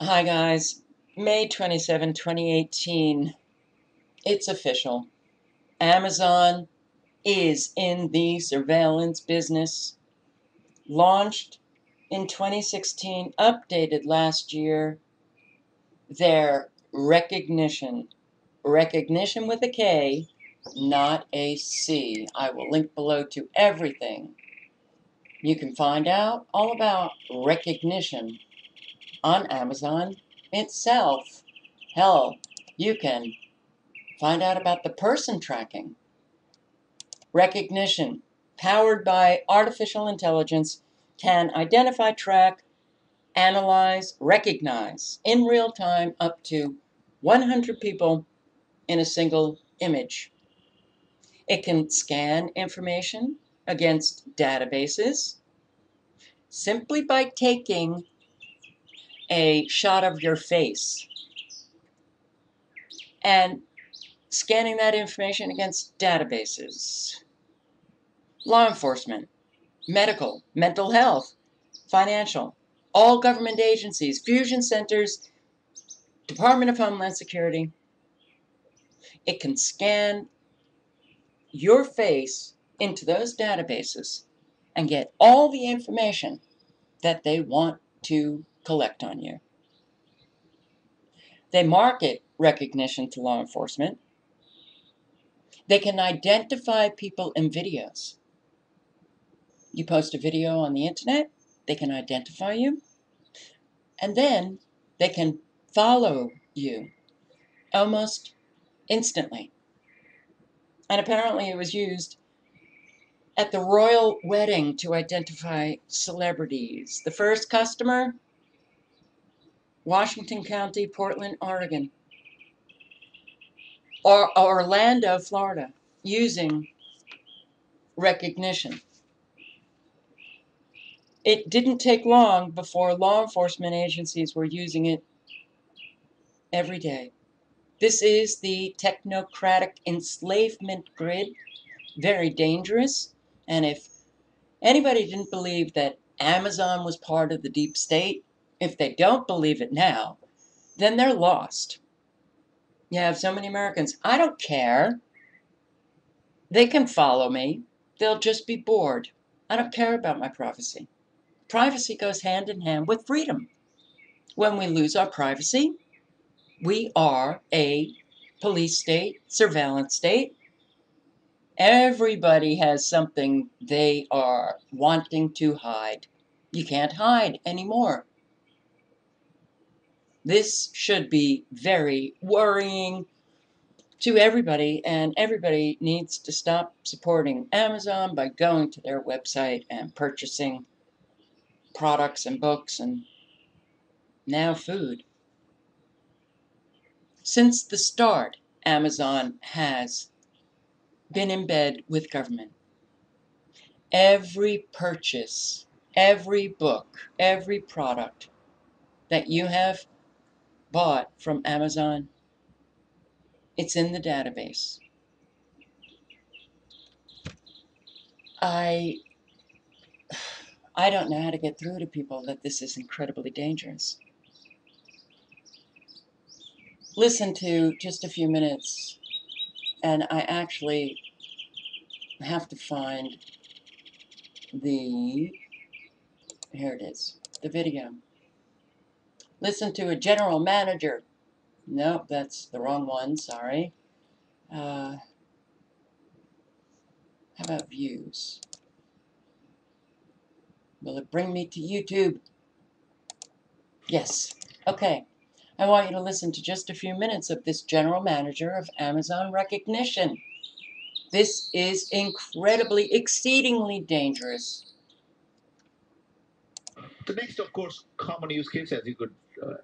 Hi, guys. May 27, 2018. It's official. Amazon is in the surveillance business. Launched in 2016, updated last year. Their Rekognition, Rekognition with a K, not a C. I will link below to everything. You can find out all about Rekognition on Amazon itself. Hell, you can find out about the person tracking. Rekognition, powered by artificial intelligence, can identify, track, analyze, recognize in real time up to 100 people in a single image. It can scan information against databases simply by taking a shot of your face and scanning that information against databases. Law enforcement, medical, mental health, financial, all government agencies, fusion centers, Department of Homeland Security. It can scan your face into those databases and get all the information that they want to collect on you. They market Rekognition to law enforcement. They can identify people in videos. You post a video on the internet, they can identify you, and then they can follow you almost instantly. And apparently, it was used at the royal wedding to identify celebrities. The first customer Washington County, Portland, Oregon, or Orlando, Florida, using Rekognition. It didn't take long before law enforcement agencies were using it every day. This is the technocratic enslavement grid, very dangerous. And if anybody didn't believe that Amazon was part of the deep state, if they don't believe it now, then they're lost. You have so many Americans, I don't care. They can follow me. They'll just be bored. I don't care about my privacy. Privacy goes hand in hand with freedom. When we lose our privacy, we are a police state, surveillance state. Everybody has something they are wanting to hide. You can't hide anymore. This should be very worrying to everybody, and everybody needs to stop supporting Amazon by going to their website and purchasing products and books and now food. Since the start, Amazon has been in bed with government. Every purchase, every book, every product that you have bought from Amazon, it's in the database. I I don't know how to get through to people that this is incredibly dangerous. Listen to just a few minutes, and I actually have to find the, here it is, the video. Listen to a general manager. No, that's the wrong one, sorry. Uh, how about views? Will it bring me to YouTube? Yes. Okay. I want you to listen to just a few minutes of this general manager of Amazon Rekognition. This is incredibly, exceedingly dangerous. The next, of course, common use case, as you could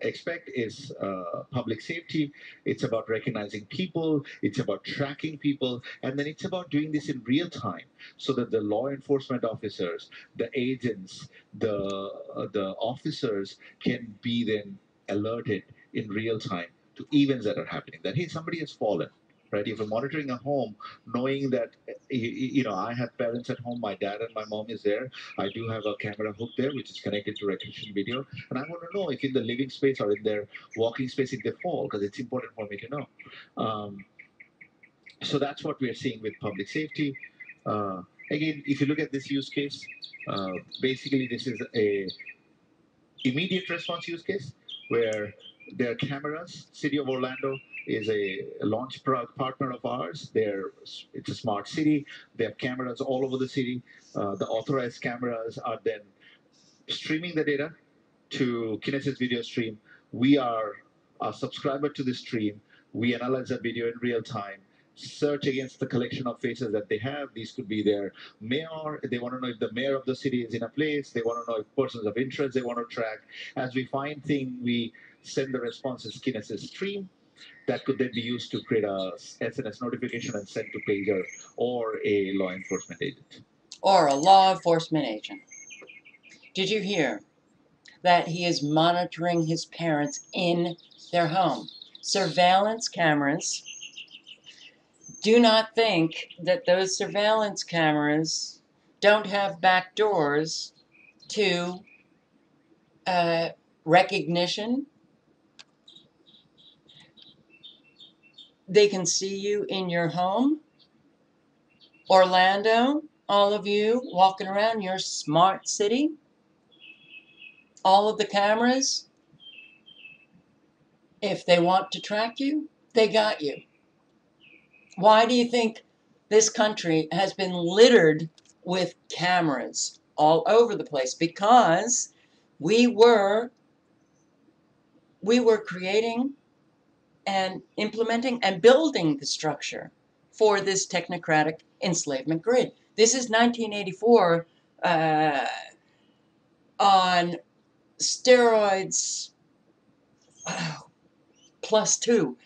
expect, is uh, public safety. It's about recognizing people, it's about tracking people, and then it's about doing this in real time so that the law enforcement officers, the agents, the, uh, the officers can be then alerted in real time to events that are happening. That, hey, somebody has fallen, right? If you're monitoring a home, knowing that you, you know I have parents at home, my dad and my mom is there. I do have a camera hook there, which is connected to Rekognition video, and I want to know if in the living space or in their walking space if they fall, because it's important for me to know. Um, so that's what we are seeing with public safety. Uh, again, if you look at this use case, uh, basically this is a immediate response use case where there are cameras. City of Orlando is a launch partner of ours. They're, it's a smart city. They have cameras all over the city. Uh, the authorized cameras are then streaming the data to Kinesis Video Stream. We are a subscriber to the stream. We analyze that video in real time search against the collection of faces that they have. These could be their mayor. They want to know if the mayor of the city is in a place. They want to know if persons of interest they want to track. As we find things, we send the responses Kinesis stream. That could then be used to create a SNS notification and send to pager or a law enforcement agent. Or a law enforcement agent. Did you hear that he is monitoring his parents in their home? Surveillance cameras do not think that those surveillance cameras don't have back doors to uh, Rekognition. They can see you in your home. Orlando, all of you walking around your smart city. All of the cameras, if they want to track you, they got you. Why do you think this country has been littered with cameras all over the place? Because we were we were creating and implementing and building the structure for this technocratic enslavement grid. This is 1984 uh, on steroids oh, plus two.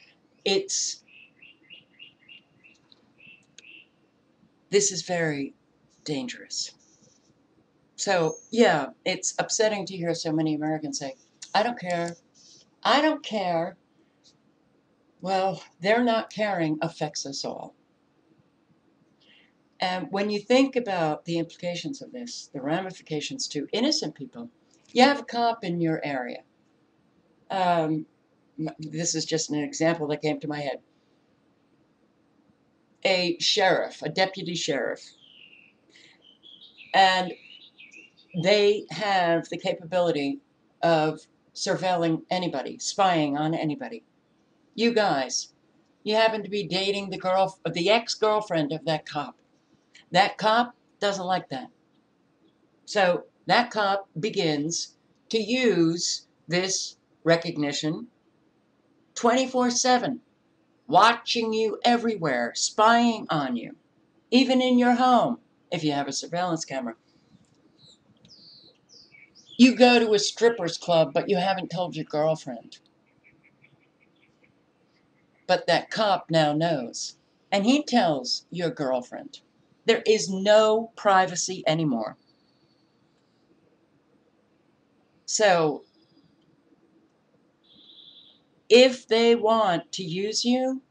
It's this is very dangerous. So, yeah, it's upsetting to hear so many Americans say, I don't care. I don't care. Well, their not caring affects us all. And when you think about the implications of this, the ramifications to innocent people, you have a cop in your area. Um, this is just an example that came to my head a sheriff, a deputy sheriff, and they have the capability of surveilling anybody, spying on anybody. You guys, you happen to be dating the girl, of the ex-girlfriend of that cop. That cop doesn't like that. So that cop begins to use this Rekognition 24 7 watching you everywhere, spying on you, even in your home if you have a surveillance camera. You go to a stripper's club, but you haven't told your girlfriend. But that cop now knows, and he tells your girlfriend. There is no privacy anymore. So if they want to use you,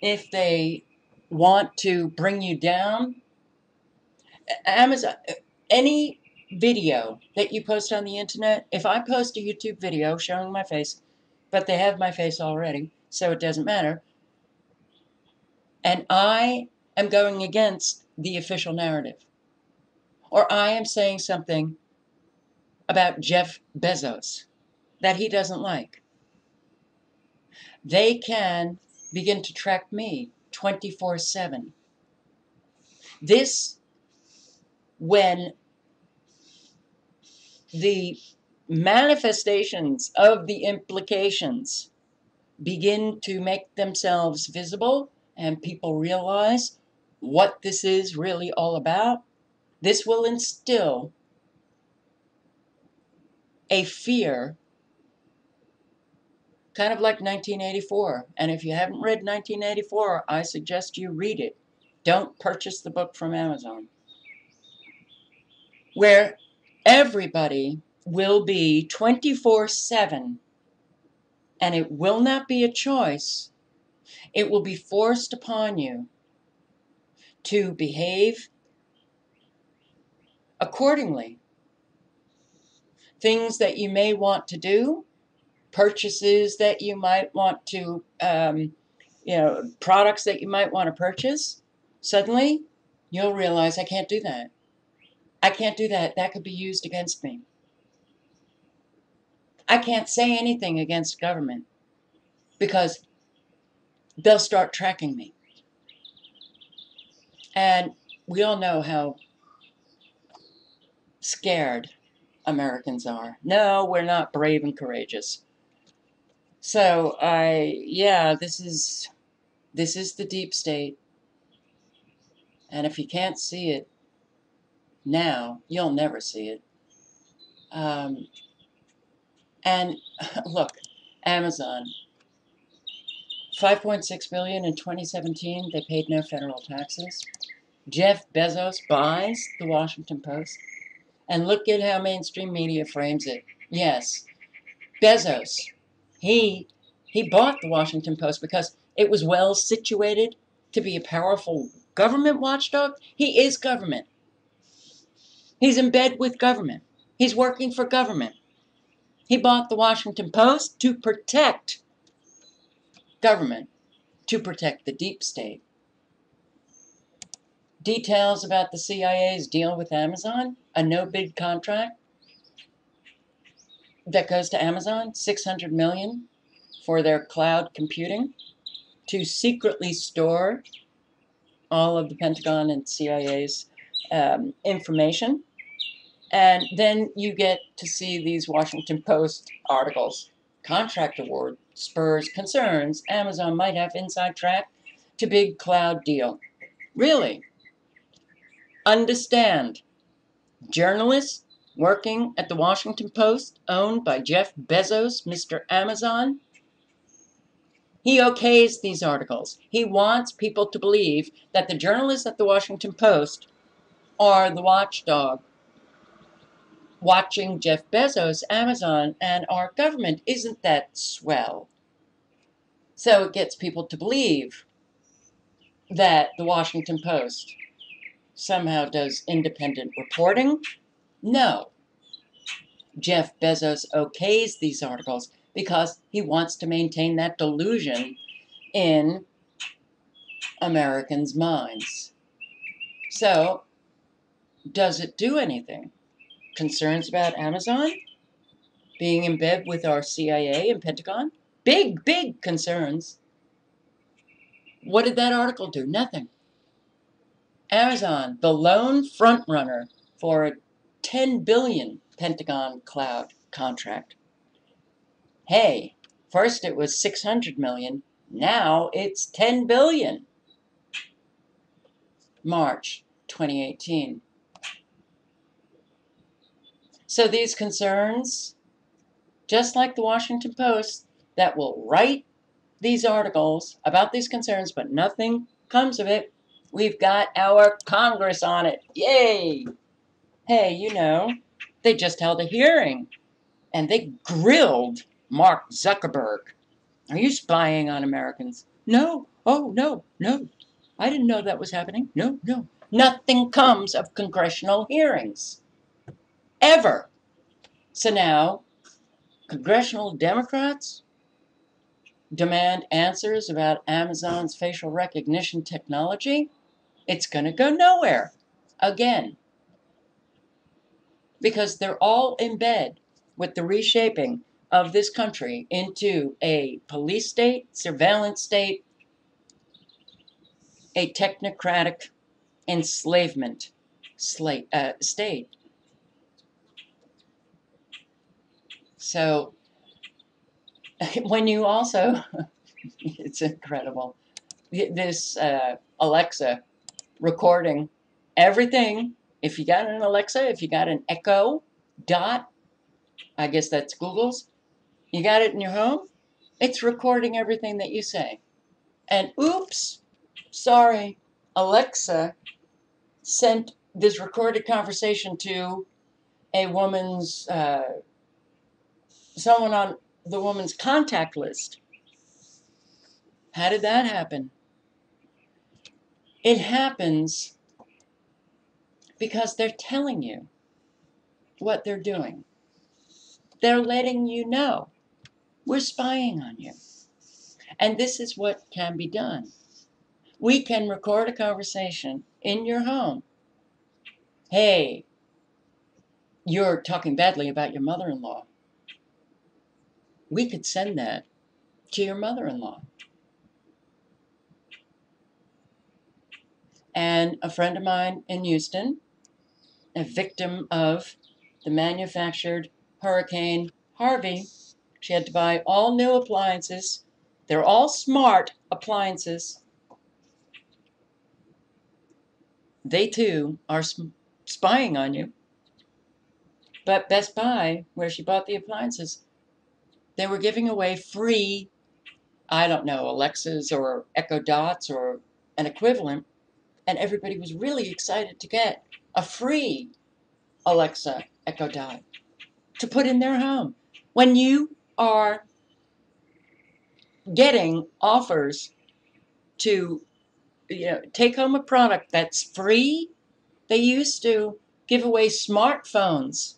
if they want to bring you down, Amazon, any video that you post on the internet, if I post a YouTube video showing my face, but they have my face already, so it doesn't matter, and I am going against the official narrative, or I am saying something about Jeff Bezos that he doesn't like, they can begin to track me 24 7. This, when the manifestations of the implications begin to make themselves visible and people realize what this is really all about, this will instill a fear kind of like 1984. And if you haven't read 1984, I suggest you read it. Don't purchase the book from Amazon. Where everybody will be 24 7, and it will not be a choice It will be forced upon you to behave accordingly. Things that you may want to do, purchases that you might want to, um, you know, products that you might want to purchase, suddenly you'll realize I can't do that. I can't do that. That could be used against me. I can't say anything against government because they'll start tracking me. And we all know how scared Americans are. No, we're not brave and courageous. So I yeah, this is this is the deep state. And if you can't see it now, you'll never see it. Um, and look, Amazon, 5.6 billion in 2017. They paid no federal taxes. Jeff Bezos buys the Washington Post, and look at how mainstream media frames it. Yes, Bezos, he he bought the Washington Post because it was well situated to be a powerful government watchdog. He is government. He's in bed with government. He's working for government. He bought the Washington Post to protect government, to protect the deep state. Details about the CIA's deal with Amazon, a no bid contract that goes to Amazon, 600 million for their cloud computing to secretly store all of the Pentagon and CIA's um, information. And then you get to see these Washington Post articles. Contract award spurs concerns Amazon might have inside track to big cloud deal. Really? Understand. Journalists working at the Washington Post, owned by Jeff Bezos, Mr. Amazon, he okays these articles. He wants people to believe that the journalists at the Washington Post are the watchdog watching Jeff Bezos, Amazon, and our government. Isn't that swell? So it gets people to believe that the Washington Post somehow does independent reporting. No. Jeff Bezos okays these articles because he wants to maintain that delusion in Americans' minds. So, does it do anything? Concerns about Amazon? Being in bed with our CIA and Pentagon? Big, big concerns. What did that article do? Nothing. Amazon, the lone frontrunner for a 10 billion Pentagon cloud contract. Hey, first it was 600 million, now it's 10 billion. March 2018. So these concerns, just like the Washington Post, that will write these articles about these concerns, but nothing comes of it. We've got our Congress on it. Yay! Hey, you know, they just held a hearing and they grilled Mark Zuckerberg. Are you spying on Americans? No. Oh, no, no. I didn't know that was happening. No, no. Nothing comes of congressional hearings. Ever. So now, congressional Democrats demand answers about Amazon's facial recognition technology. It's going to go nowhere again. Because they're all in bed with the reshaping of this country into a police state, surveillance state, a technocratic enslavement slate, uh, state. So when you also, it's incredible, this uh, Alexa recording everything. If you got an Alexa, if you got an Echo Dot, I guess that's Google's, you got it in your home, it's recording everything that you say. And oops, sorry, Alexa sent this recorded conversation to a woman's, uh, someone on the woman's contact list. How did that happen? It happens because they're telling you what they're doing. They're letting you know we're spying on you. And this is what can be done. We can record a conversation in your home. Hey, you're talking badly about your mother in law. We could send that to your mother in law. And a friend of mine in Houston, a victim of the manufactured Hurricane Harvey, she had to buy all new appliances. They're all smart appliances. They too are spying on you. But Best Buy, where she bought the appliances, they were giving away free, I don't know, Alexas or Echo Dots or an equivalent. And everybody was really excited to get a free Alexa Echo Dot to put in their home. When you are getting offers to you know take home a product that's free they used to give away smartphones.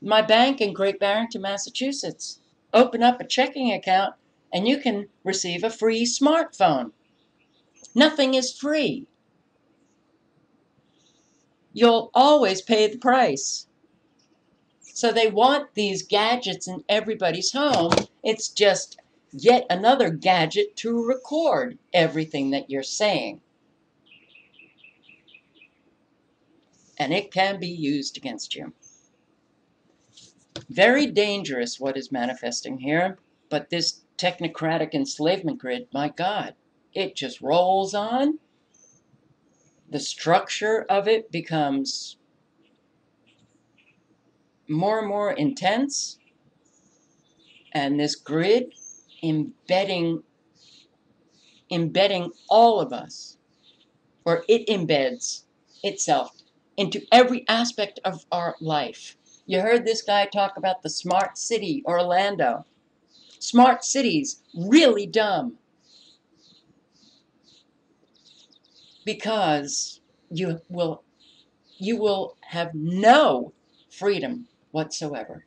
My bank in great barrington massachusetts open up a checking account and you can receive a free smartphone. Nothing is free you'll always pay the price so they want these gadgets in everybody's home. It's just yet another gadget to record everything that you're saying. And it can be used against you. Very dangerous what is manifesting here, but this technocratic enslavement grid, my God, it just rolls on. The structure of it becomes more and more intense. And this grid embedding embedding all of us, or it embeds itself into every aspect of our life. You heard this guy talk about the smart city, Orlando. Smart cities, really dumb. Because you will you will have no freedom whatsoever.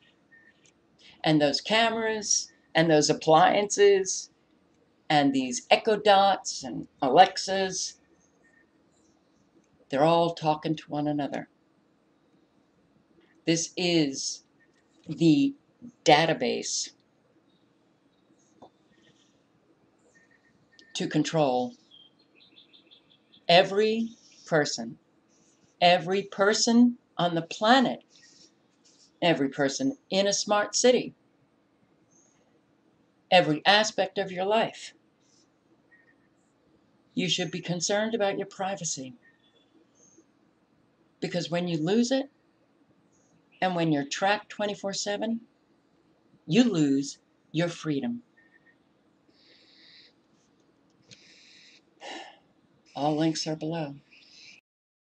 And those cameras and those appliances and these Echo Dots and Alexas, they're all talking to one another. This is the database to control every person, every person on the planet every person in a smart city, every aspect of your life. You should be concerned about your privacy. Because when you lose it, and when you're tracked 24 7, you lose your freedom. All links are below.